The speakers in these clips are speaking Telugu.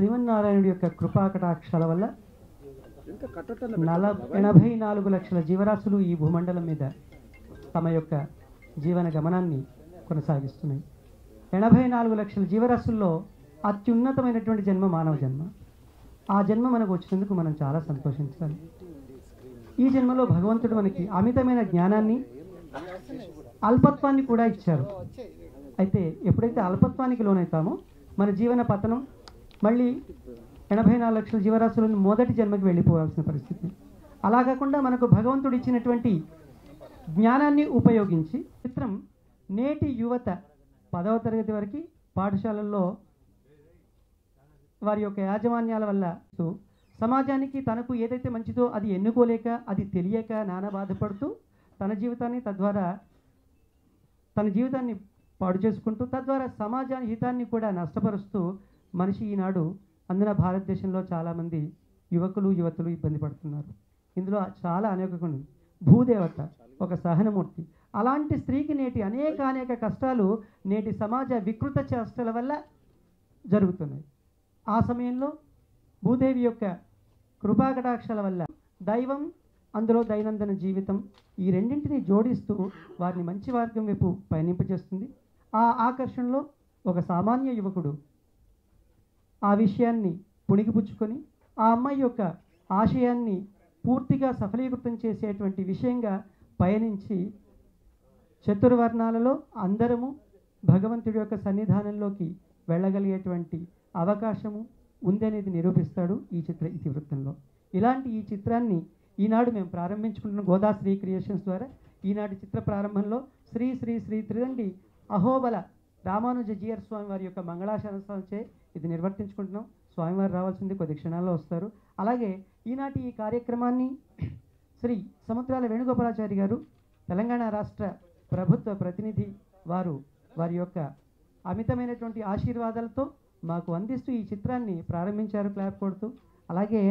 శ్రీమన్నారాయణుడి యొక్క కృపాకటాక్షాల వల్ల నల ఎనభై నాలుగు లక్షల జీవరాశులు ఈ భూమండలం మీద తమ యొక్క జీవన గమనాన్ని కొనసాగిస్తున్నాయి. ఎనభై నాలుగు లక్షల జీవరాశుల్లో అత్యున్నతమైనటువంటి జన్మ మానవ జన్మ. ఆ జన్మ మనకు వచ్చినందుకు మనం చాలా సంతోషించాలి. ఈ జన్మలో భగవంతుడు మనకి అమితమైన జ్ఞానాన్ని అల్పత్వాన్ని కూడా ఇచ్చారు. అయితే ఎప్పుడైతే అల్పత్వానికి లోనవుతామో మన జీవన పతనం మళ్ళీ ఎనభై నాలుగు లక్షల జీవరాశులను మొదటి జన్మకి వెళ్ళిపోవాల్సిన పరిస్థితి. అలా కాకుండా మనకు భగవంతుడు ఇచ్చినటువంటి జ్ఞానాన్ని ఉపయోగించి చిత్రం నేటి యువత పదవ తరగతి వరకు పాఠశాలల్లో వారి యొక్క యాజమాన్యాల వల్ల సో సమాజానికి తనకు ఏదైతే మంచిదో అది ఎన్నుకోలేక అది తెలియక నానా బాధపడుతూ తన జీవితాన్ని తద్వారా తన జీవితాన్ని పాడు చేసుకుంటూ తద్వారా సమాజాన్ని హితాన్ని కూడా నష్టపరుస్తూ మనిషి ఈనాడు అందున భారతదేశంలో చాలామంది యువకులు యువతులు ఇబ్బంది పడుతున్నారు. ఇందులో చాలా అనేక భూదేవత ఒక సహనమూర్తి. అలాంటి స్త్రీకి నేటి అనేక అనేక కష్టాలు నేటి సమాజ వికృత చేష్టల వల్ల జరుగుతున్నాయి. ఆ సమయంలో భూదేవి యొక్క కృపాకటాక్షల వల్ల దైవం అందులో దైనందిన జీవితం ఈ రెండింటిని జోడిస్తూ వారిని మంచి మార్గం వైపు పయనింపజేస్తుంది. ఆ ఆకర్షణలో ఒక సామాన్య యువకుడు ఆ విషయాన్ని పుణికిపుచ్చుకొని ఆ అమ్మాయి యొక్క ఆశయాన్ని పూర్తిగా సఫలీకృతం చేసేటువంటి విషయంగా పయనించి చతుర్వర్ణాలలో అందరము భగవంతుడి యొక్క సన్నిధానంలోకి వెళ్ళగలిగేటువంటి అవకాశము ఉందనేది నిరూపిస్తాడు ఈ చిత్ర ఇతివృత్తంలో. ఇలాంటి ఈ చిత్రాన్ని ఈనాడు మేము ప్రారంభించుకుంటున్న గోదా శ్రీ క్రియేషన్స్ ద్వారా. ఈనాటి చిత్ర ప్రారంభంలో శ్రీ శ్రీ శ్రీ త్రిదండి అహోబల రామానుజ జీఆర్ స్వామి వారి యొక్క మంగళాశాసనచే ఇది నిర్వర్తించుకుంటున్నాం. స్వామివారు రావాల్సింది కొద్ది క్షణాల్లో వస్తారు. అలాగే ఈనాటి ఈ కార్యక్రమాన్ని శ్రీ సముద్రాల వేణుగోపాలాచారి గారు తెలంగాణ రాష్ట్ర ప్రభుత్వ ప్రతినిధి వారు వారి యొక్క అమితమైనటువంటి ఆశీర్వాదాలతో మాకు అందిస్తూ ఈ చిత్రాన్ని ప్రారంభించారు క్లాప్ కొడుతూ. అలాగే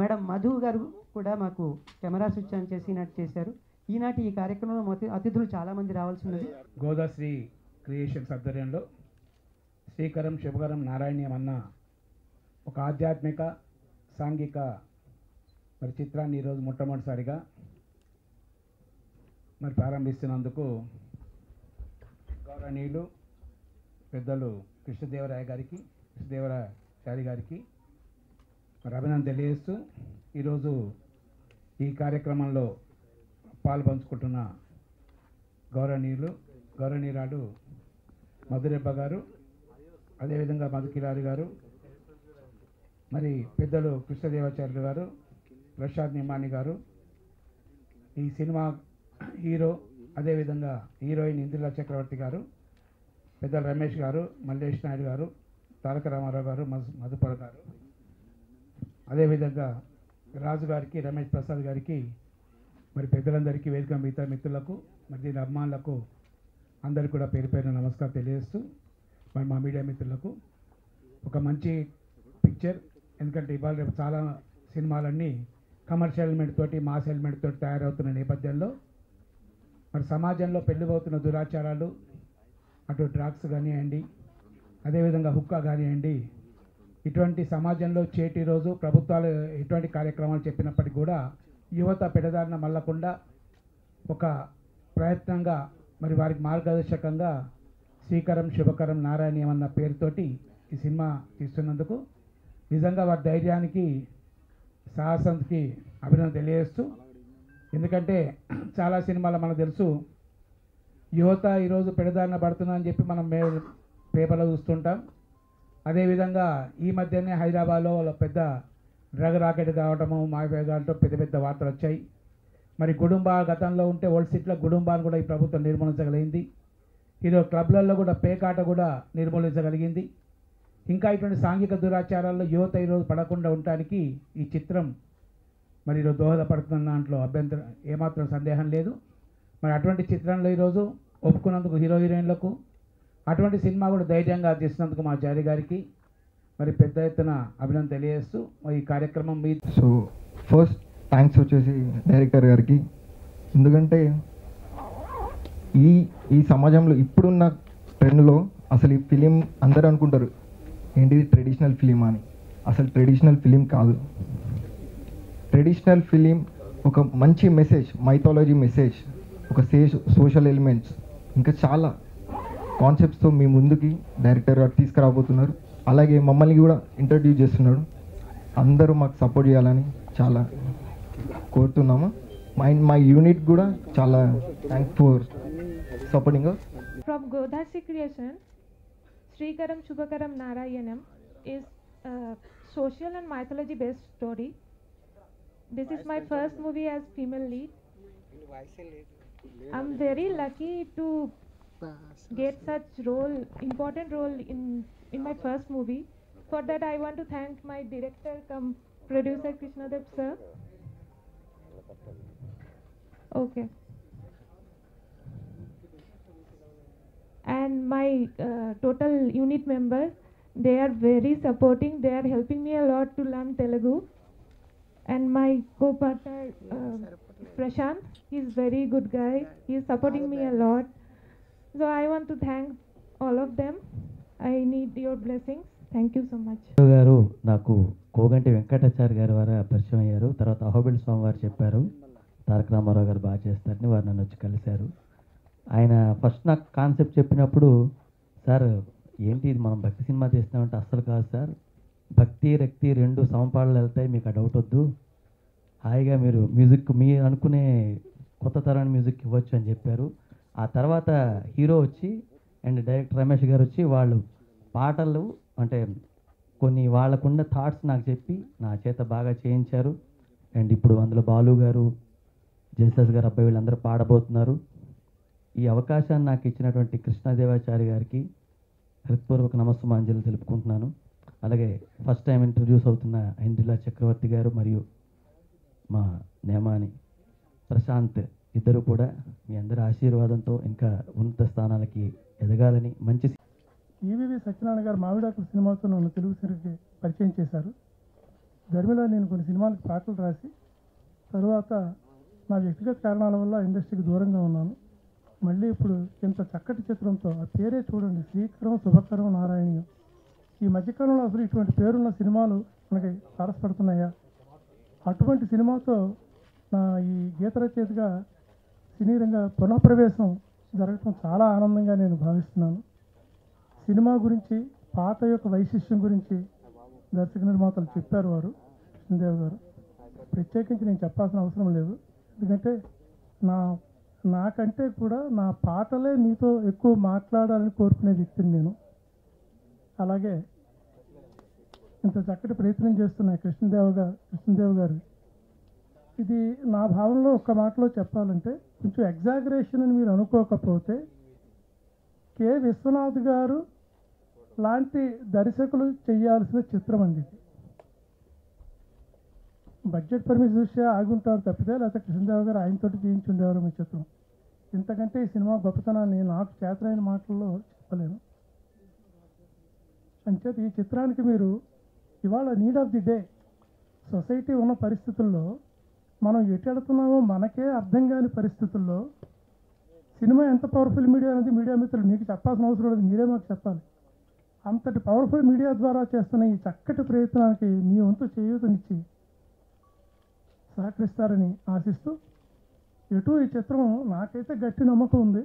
మేడం మధు గారు కూడా మాకు కెమెరా స్విచ్ ఆన్ చేసి ఈనాటి చేశారు ఈనాటి ఈ కార్యక్రమంలో అతిథులు చాలామంది రావాల్సి ఉన్నది. గోదాశ్రీ క్రియేషన్స్ ఆధ్వర్యంలో శ్రీకరం శుభకరం నారాయణీయం అన్న ఒక ఆధ్యాత్మిక సాంఘిక మరి చిత్రాన్ని ఈరోజు మొట్టమొదటిసారిగా మరి ప్రారంభిస్తున్నందుకు గౌరవనీయులు పెద్దలు కృష్ణదేవరాయ గారికి కృష్ణదేవరాచారి గారికి మరి అభినందన తెలియజేస్తూ ఈరోజు ఈ కార్యక్రమంలో పాలు పంచుకుంటున్న గౌరవనీయులు గౌరవనీయురాలు మధురెబ్బ గారు అదేవిధంగా మధుకిరారి గారు మరి పెద్దలు కృష్ణదేవాచార్యులు గారు ప్రసాద్ నిమాని గారు. ఈ సినిమా హీరో అదేవిధంగా హీరోయిన్ ఇందిరా చక్రవర్తి గారు పెద్దలు రమేష్ గారు మల్లేష్ నాయుడు గారు తారక రామారావు గారు మధు మధుపర గారు. అదేవిధంగా రాజు గారికి రమేష్ ప్రసాద్ గారికి మరి పెద్దలందరికీ వేదిక మిగతా మిత్రులకు మరి దీని అభిమానులకు అందరికీ కూడా పేరు పేరున నమస్కారం తెలియజేస్తూ మరి మా మీడియా మిత్రులకు ఒక మంచి పిక్చర్ ఎందుకంటే ఇవాళ రేపు చాలా సినిమాలన్నీ కమర్షియల్ ఎలిమెంట్ తోటి మాస్ ఎలిమెంట్ తోటి తయారవుతున్న నేపథ్యంలో మరి సమాజంలో పెళ్ళిపోతున్న దురాచారాలు అటు డ్రగ్స్ కానివ్వండి అదేవిధంగా హుక్కా కానివ్వండి ఇటువంటి సమాజంలో చేటి రోజు ప్రభుత్వాలు ఎటువంటి కార్యక్రమాలు చెప్పినప్పటికీ కూడా యువత పెడదారిన మళ్ళకుండా ఒక ప్రయత్నంగా మరి వారికి మార్గదర్శకంగా శ్రీకరం శుభకరం నారాయణీయం అన్న పేరుతోటి ఈ సినిమా తీస్తున్నందుకు నిజంగా వారి ధైర్యానికి సాహసంకి అభినందన తెలియజేస్తూ ఎందుకంటే చాలా సినిమాలు మనకు తెలుసు. యువత ఈరోజు పెడదారిన పడుతున్నా అని చెప్పి మనం మే పేపర్లో చూస్తుంటాం. అదేవిధంగా ఈ మధ్యనే హైదరాబాద్లో వాళ్ళ పెద్ద డ్రగ్ రాకెట్ కావటము మాఫియా కావటం పెద్ద పెద్ద వార్తలు వచ్చాయి. మరి గుడుంబా గతంలో ఉంటే ఓల్డ్ సిటీలో గుడుంబాను కూడా ఈ ప్రభుత్వం నిర్మూలించగలిగింది. ఈరోజు క్లబ్లలో కూడా పేకాట కూడా నిర్మూలించగలిగింది. ఇంకా ఇటువంటి సాంఘిక దురాచారాల్లో యువత ఈరోజు పడకుండా ఉండటానికి ఈ చిత్రం మరి ఈరోజు దోహదపడుతున్న దాంట్లో అభ్యంతరం ఏమాత్రం సందేహం లేదు. మరి అటువంటి చిత్రంలో ఈరోజు ఒప్పుకున్నందుకు హీరో హీరోయిన్లకు అటువంటి సినిమా కూడా ధైర్యంగా తీసినందుకు మా జారీ గారికి మరి పెద్ద ఎత్తున అభినందన తెలియజేస్తూ ఈ కార్యక్రమం మీ సో ఫస్ట్ థ్యాంక్స్ వచ్చేసి డైరెక్టర్ గారికి. ఎందుకంటే ఈ ఈ సమాజంలో ఇప్పుడున్న ట్రెండ్లో అసలు ఈ ఫిలిం అందరూ అనుకుంటారు ఏంటిది ట్రెడిషనల్ ఫిలిం అని? అసలు ట్రెడిషనల్ ఫిలిం కాదు. ట్రెడిషనల్ ఫిలిం ఒక మంచి మెసేజ్ మైథాలజీ మెసేజ్ ఒక సేష్ సోషల్ ఎలిమెంట్స్ ఇంకా చాలా కాన్సెప్ట్స్తో మీ ముందుకి డైరెక్టర్ గారు తీసుకురాబోతున్నారు. అలాగే మమ్మల్ని కూడా ఇంట్రడ్యూస్ చేస్తున్నాడు అందరూ మాకు సపోర్ట్ చేయాలని చాలా కోరుతున్నాము మా మా యూనిట్ కూడా చాలా thank for supporting From Godasi Creation, Srikaram Shubhakaram Narayanam is a social and mythology based story. This is my first movie as female lead. I'm very lucky to get such role, important role in in my first movie. For that, I want to thank my director, come producer Krishnadev sir. Okay. and my uh, total unit members they are very supporting they are helping me a lot to learn telugu. And my co-partner uh, prashant he is very good guy he is supporting me a lot. So i want to thank all of them. I need your blessings thank you so much గారు నాకు కోగంటి వెంకటాచారి గారి వారు పరిచయం అయ్యారు. తర్వాత అహోబిల్ స్వామి వారు చెప్పారు. తారక రామారావు గారు బాగా చేస్తారని వారు నన్ను వచ్చి కలిశారు. ఆయన ఫస్ట్ నాకు కాన్సెప్ట్ చెప్పినప్పుడు సార్ ఏంటి ఇది మనం భక్తి సినిమా తీస్తామంటే అస్సలు కాదు సార్. భక్తి రక్తి రెండు సమపాళ్ళు వెళ్తాయి మీకు ఆ డౌట్ వద్దు. హాయిగా మీరు మ్యూజిక్ మీరు అనుకునే కొత్త తరాన్ని మ్యూజిక్ ఇవ్వచ్చు అని చెప్పారు. ఆ తర్వాత హీరో వచ్చి అండ్ డైరెక్టర్ రమేష్ గారు వచ్చి వాళ్ళు పాటలు అంటే కొన్ని వాళ్ళకున్న థాట్స్ నాకు చెప్పి నా చేత బాగా చేయించారు. అండ్ ఇప్పుడు అందులో బాలు గారు జయసాస్ గారు అబ్బాయి వీళ్ళందరూ పాడబోతున్నారు. ఈ అవకాశాన్ని నాకు ఇచ్చినటువంటి కృష్ణదేవాచారి గారికి హృత్పూర్వక నమస్సమాంజలు తెలుపుకుంటున్నాను. అలాగే ఫస్ట్ టైం ఇంట్రడ్యూస్ అవుతున్న ఇందిలా చక్రవర్తి గారు మరియు మా నేమాని ప్రశాంత్ ఇద్దరు కూడా మీ అందరి ఆశీర్వాదంతో ఇంకా ఉన్నత స్థానాలకి ఎదగాలని మంచి ఈవీవి సత్యనారాయణ గారు మామిడాకుల సినిమాతో నన్ను తెలుగు సిరికి పరిచయం చేశారు. ధర్మిలో నేను కొన్ని సినిమాలకు పాటలు రాసి తరువాత నా వ్యక్తిగత కారణాల వల్ల ఇండస్ట్రీకి దూరంగా ఉన్నాను. మళ్ళీ ఇప్పుడు ఇంత చక్కటి చిత్రంతో ఆ పేరే చూడండి శ్రీకరం శుభకరం నారాయణీయం. ఈ మధ్యకాలంలో అసలు ఇటువంటి పేరున్న సినిమాలు మనకి తారసపడుతున్నాయా? అటువంటి సినిమాతో నా ఈ గీత రచయితగా సినీ రంగ పునఃప్రవేశం జరగటం చాలా ఆనందంగా నేను భావిస్తున్నాను. సినిమా గురించి పాట యొక్క వైశిష్యం గురించి దర్శక నిర్మాతలు చెప్పారు వారు కృష్ణదేవ్ గారు. ప్రత్యేకించి నేను చెప్పాల్సిన అవసరం లేదు. ఎందుకంటే నా నాకంటే కూడా నా పాటలే మీతో ఎక్కువ మాట్లాడాలని కోరుకునే వ్యక్తిని నేను. అలాగే ఇంత చక్కటి ప్రయత్నం చేస్తున్న కృష్ణదేవ్ గారు కృష్ణదేవ్ గారు. ఇది నా భావనలో ఒక్క మాటలో చెప్పాలంటే కొంచెం ఎగ్జాగరేషన్ అని మీరు అనుకోకపోతే కె. విశ్వనాథ్ గారు లాంటి దర్శకులు చేయాల్సిన చిత్రం అండి ఇది. బడ్జెట్ పరిమితి దృష్ట్యా ఆగుంటారు తప్పితే లేకపోతే కృష్ణదేవ గారు ఆయనతోటి చేయించుండేవారు మీ చిత్రం. ఇంతకంటే ఈ సినిమా గొప్పతనాన్ని నాకు చేతనైన మాటల్లో చెప్పలేను. అంచేత ఈ చిత్రానికి మీరు ఇవాళ need of the day society ఉన్న పరిస్థితుల్లో మనం ఎటెడుతున్నామో మనకే అర్థం కాని పరిస్థితుల్లో సినిమా ఎంత పవర్ఫుల్ మీడియా అనేది మీడియా మిత్రులు మీకు చెప్పాల్సిన అవసరం లేదు మీరే మాకు చెప్పాలి. అంతటి పవర్ఫుల్ మీడియా ద్వారా చేస్తున్న ఈ చక్కటి ప్రయత్నానికి మీ వంతు చేయూతనిచ్చి సహకరిస్తారని ఆశిస్తూ ఎటు ఈ చిత్రం నాకైతే గట్టి నమ్మకం ఉంది.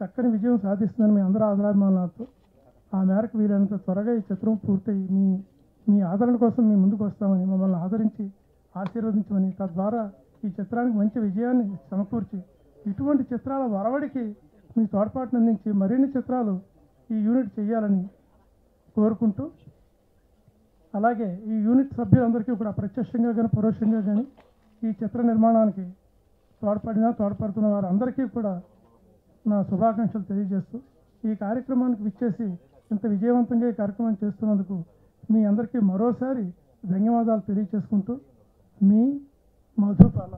చక్కని విజయం సాధిస్తుందని మీ అందరూ ఆదరాభిమానాలతో ఆ మేరకు వీలైనంత త్వరగా ఈ చిత్రం పూర్తయి మీ మీ ఆదరణ కోసం మీ ముందుకు వస్తామని మమ్మల్ని ఆదరించి ఆశీర్వదించమని తద్వారా ఈ చిత్రానికి మంచి విజయాన్ని సమకూర్చి ఇటువంటి చిత్రాల వరవడికి మీ తోడ్పాటును అందించి మరిన్ని చిత్రాలు ఈ యూనిట్ చేయాలని కోరుకుంటూ అలాగే ఈ యూనిట్ సభ్యులందరికీ కూడా ప్రత్యక్షంగా కానీ పరోక్షంగా కానీ ఈ చిత్ర నిర్మాణానికి తోడ్పడిన తోడ్పడుతున్న వారందరికీ కూడా నా శుభాకాంక్షలు తెలియజేస్తూ ఈ కార్యక్రమానికి విచ్చేసి ఇంత విజయవంతంగా ఈ కార్యక్రమం చేస్తున్నందుకు మీ అందరికీ మరోసారి ధన్యవాదాలు తెలియజేసుకుంటూ మీ మధుపాల.